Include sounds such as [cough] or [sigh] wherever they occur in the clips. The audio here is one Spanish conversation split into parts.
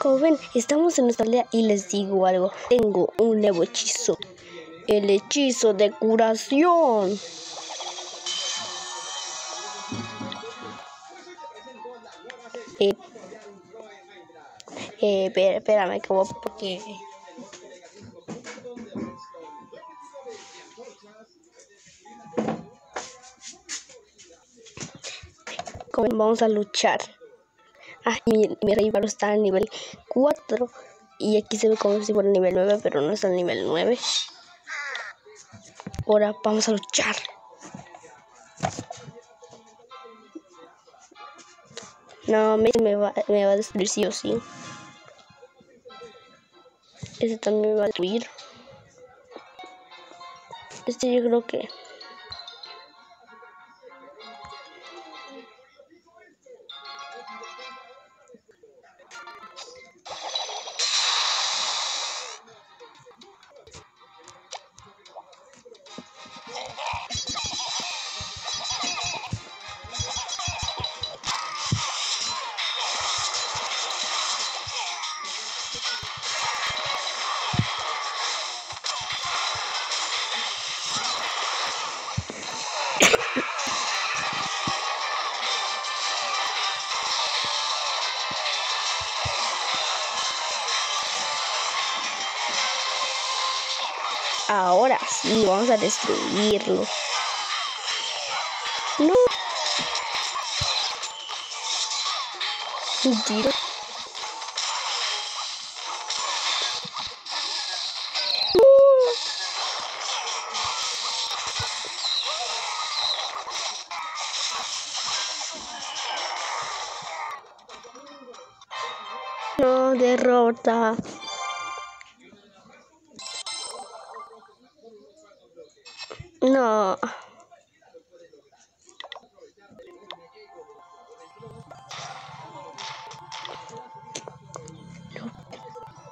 Como estamos en nuestra aldea y les digo algo. Tengo un nuevo hechizo. El hechizo de curación. Eh, eh, espérame, como porque... Vamos a luchar. Ah, y mi, rival está a nivel 4. Y aquí se ve como si fuera nivel 9, pero no es al nivel 9. Ahora vamos a luchar. No, me va, me va a destruir sí o sí. Este también me va a destruir. Este yo creo que... Ahora sí, vamos a destruirlo. No. Derrota. No.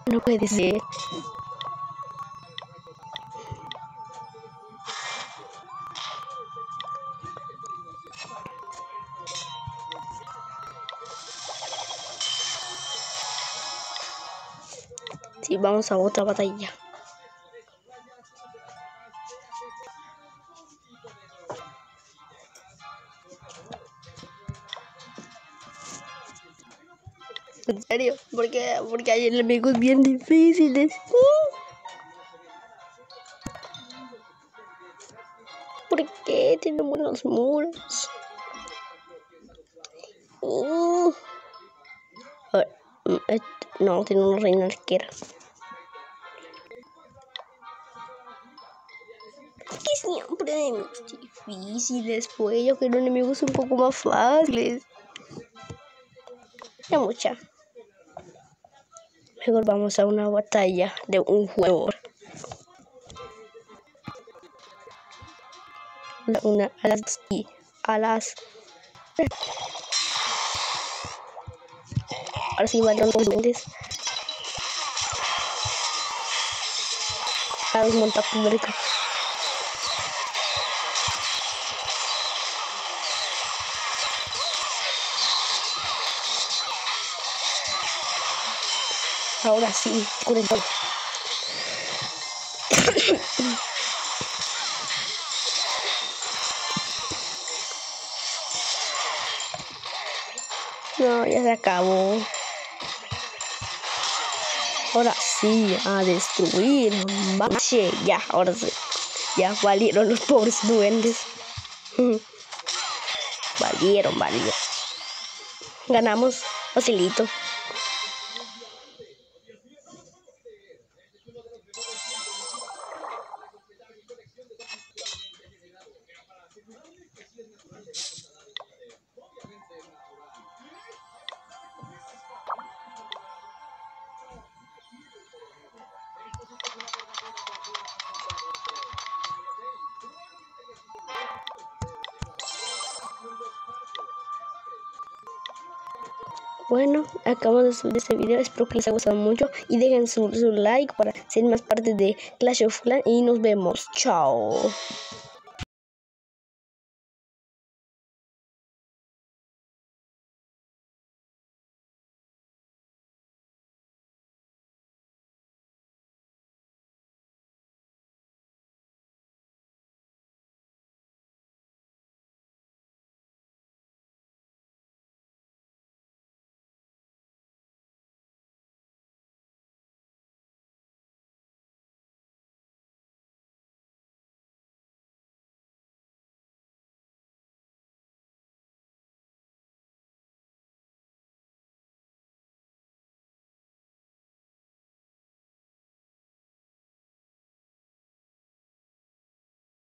No, puede ser. Sí, vamos a otra batalla. En serio, porque, porque hay enemigos bien difíciles. ¿Por qué tiene buenos muros? Uh. No, tiene una reina arquera. Que siempre enemigos difíciles, pues yo quiero enemigos un poco más fáciles. Hay mucha. Mejor vamos a una batalla de un juego. Una, a las a las ahora sí van los duendes a los montapúblicos Ahora sí, curen todo. No, ya se acabó. Ahora sí, a destruir. Bache, ya, ahora sí. Ya valieron los pobres duendes. [laughs] valieron, valieron. Ganamos, facilito. Bueno, acabamos de subir este video, espero que les haya gustado mucho. Y dejen su, like para ser más parte de Clash of Clans. Y nos vemos, chao.